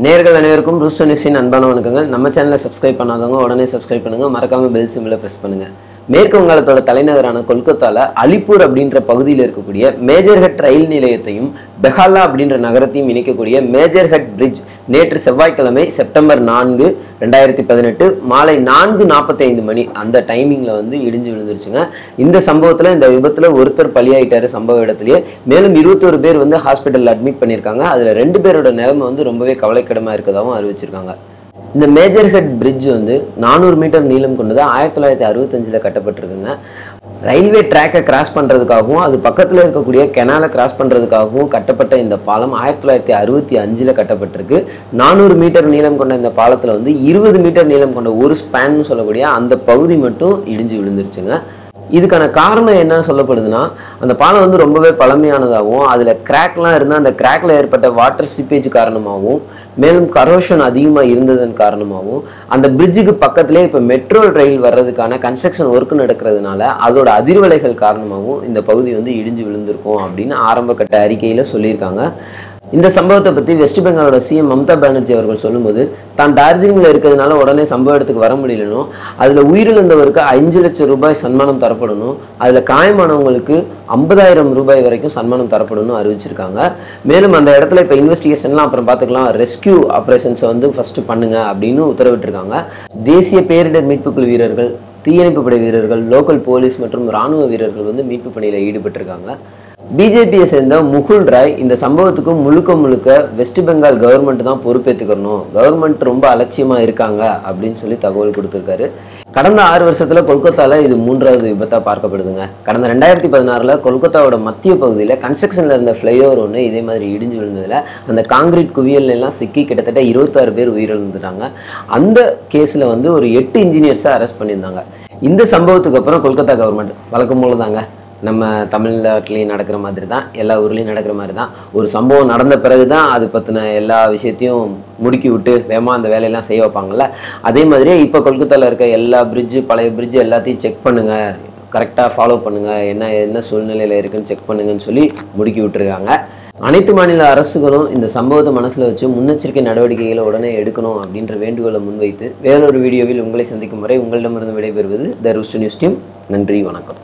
நேர்கள் அனைவருக்கும் ரூஸ்டோ அன்பான வணக்கங்கள். நம்ம சேனலை சப்ஸ்கிரைப் பண்ணாதவங்க உடனே சப்ஸ்கிரைப் பண்ணுங்கள் மறக்காமல் பெல் சிம்மில் ப்ரெஸ் பண்ணுங்க. மேற்கு வங்காளத்தோட தலைநகரான கொல்கத்தால அலிப்பூர் அப்படின்ற பகுதியில் இருக்கக்கூடிய மேஜர்ஹட் ரயில் நிலையத்தையும் பெஹாலா அப்படின்ற நகரத்தையும் இணைக்கக்கூடிய மேஜர்ஹட் பிரிட்ஜ் நேற்று செவ்வாய்க்கிழமை செப்டம்பர் நான்கு ரெண்டாயிரத்தி பதினெட்டு மாலை நான்கு நாற்பத்தைந்து மணி அந்த டைமிங்ல வந்து இடிஞ்சு விழுந்துருச்சுங்க. இந்த சம்பவத்துல இந்த விபத்துல ஒருத்தர் பலியாயிட்டாரு சம்பவ இடத்துலயே. மேலும் இருபத்தோரு பேர் வந்து ஹாஸ்பிட்டலில் அட்மிட் பண்ணியிருக்காங்க. அதுல ரெண்டு பேரோட நிலைமை வந்து ரொம்பவே கவலைக்கிடமா இருக்கதாகவும் அறிவிச்சிருக்காங்க. இந்த மேஜர் ஹெட் பிரிட்ஜ் வந்து நானூறு மீட்டர் நீளம் கொண்டது ஆயிரத்தி தொள்ளாயிரத்தி அறுபத்தஞ்சில் கட்டப்பட்டிருக்குங்க. ரயில்வே ட்ராக்கை கிராஸ் பண்ணுறதுக்காகவும் அது பக்கத்தில் இருக்கக்கூடிய கெனாலை கிராஸ் பண்ணுறதுக்காகவும் கட்டப்பட்ட இந்த பாலம் ஆயிரத்தி தொள்ளாயிரத்தி அறுபத்தி அஞ்சில் கட்டப்பட்டிருக்கு. நானூறு மீட்டர் நீளம் கொண்ட இந்த பாலத்தில் வந்து இருபது மீட்டர் நீளம் கொண்ட ஒரு ஸ்பேன்னு சொல்லக்கூடிய அந்த பகுதி மட்டும் இடிஞ்சு விழுந்துருச்சுங்க. இதுக்கான காரணம் என்ன சொல்லப்படுதுன்னா அந்த பாலம் வந்து ரொம்பவே பழமையானதாகவும் அதில் கிராக்லாம் இருந்தால் அந்த கிராக்ல ஏற்பட்ட வாட்டர் சிப்பேஜ் காரணமாகவும் மேலும் கரோஷன் அதிகமாக இருந்ததன் காரணமாகவும் அந்த பிரிட்ஜுக்கு பக்கத்துலேயே இப்போ மெட்ரோ ரயில் வர்றதுக்கான கன்ஸ்ட்ரக்ஷன் ஒர்க் நடக்கிறதுனால அதோட அதிர்வலைகள் காரணமாகவும் இந்த பகுதி வந்து இடிஞ்சு விழுந்திருக்கும் அப்படின்னு ஆரம்ப கட்ட அறிக்கையில் சொல்லியிருக்காங்க. இந்த சம்பவத்தை பற்றி வெஸ்ட் பெங்காலோட சிஎம் மம்தா பானர்ஜி அவர்கள் சொல்லும்போது தான் டார்ஜிலிங்கில் இருக்கிறதுனால உடனே சம்பவ இடத்துக்கு வர முடியலனும் அதில் உயிரிழந்தவருக்கு அஞ்சு லட்சம் ரூபாய் சன்மானம் தரப்படணும் அதில் காயமானவங்களுக்கு ஐம்பதாயிரம் ரூபாய் வரைக்கும் சன்மானம் தரப்படணும் அறிவிச்சிருக்காங்க. மேலும் அந்த இடத்துல இப்போ இன்வெஸ்டிகேஷன்லாம் அப்புறம் பார்த்துக்கலாம் ரெஸ்கியூ ஆப்ரேஷன்ஸை வந்து ஃபஸ்ட்டு பண்ணுங்க அப்படின்னு உத்தரவிட்டிருக்காங்க. தேசிய பேரிடர் மீட்புக்குழு வீரர்கள் தீயணைப்பு படை வீரர்கள் லோக்கல் போலீஸ் மற்றும் ராணுவ வீரர்கள் வந்து மீட்பு பணியில் ஈடுபட்டிருக்காங்க. பிஜேபியை சேர்ந்த முகுல் ராய் இந்த சம்பவத்துக்கு முழுக்க முழுக்க வெஸ்ட் பெங்கால் கவர்மெண்ட் தான் பொறுப்பேற்றுக்கணும் கவர்மெண்ட் ரொம்ப அலட்சியமா இருக்காங்க அப்படின்னு சொல்லி தகவல் கொடுத்துருக்காரு. கடந்த ஆறு வருஷத்துல கொல்கத்தால இது மூன்றாவது விபத்தா பார்க்கப்படுதுங்க. கடந்த ரெண்டாயிரத்தி பதினாறுல கொல்கத்தாவோட மத்திய பகுதியில் கன்ஸ்ட்ரக்ஷன்ல இருந்த ஃப்ளைஓவர் ஒன்று இதே மாதிரி இடிஞ்சு விழுந்ததுல அந்த காங்கிரீட் குவியல் எல்லாம் சிக்கி கிட்டத்தட்ட இருபத்தாறு பேர் உயிரிழந்துட்டாங்க. அந்த கேஸ்ல வந்து ஒரு எட்டு இன்ஜினியர்ஸை அரெஸ்ட் பண்ணியிருந்தாங்க. இந்த சம்பவத்துக்கு அப்புறம் கொல்கத்தா கவர்மெண்ட் வழக்கம் போல தாங்க நம்ம தமிழ்நாட்டிலையும் நடக்கிற மாதிரி தான் எல்லா ஊர்லேயும் நடக்கிற மாதிரி தான் ஒரு சம்பவம் நடந்த பிறகு தான் அது பற்றின எல்லா விஷயத்தையும் முடுக்கி விட்டு வேகமாக அந்த வேலையெல்லாம் செய்ய வைப்பாங்கல்ல? அதே மாதிரியே இப்போ கொல்கத்தாவில் இருக்க எல்லா பிரிட்ஜு பழைய பிரிட்ஜு எல்லாத்தையும் செக் பண்ணுங்கள் கரெக்டாக ஃபாலோ பண்ணுங்கள் என்ன என்ன சூழ்நிலையில் இருக்குன்னு செக் பண்ணுங்கன்னு சொல்லி முடுக்கி விட்டுருக்காங்க. அனைத்து மாநில அரசுகளும் இந்த சம்பவத்தை மனசில் வச்சு முன்னெச்சரிக்கை நடவடிக்கைகளை உடனே எடுக்கணும் அப்படின்ற வேண்டுகோளை முன்வைத்து வேறொரு வீடியோவில் உங்களை சந்திக்கும் வரை உங்களிடமிருந்து விடைபெறுவது த ரூஸ்ட் நியூஸ் டீம் நன்றி வணக்கம்.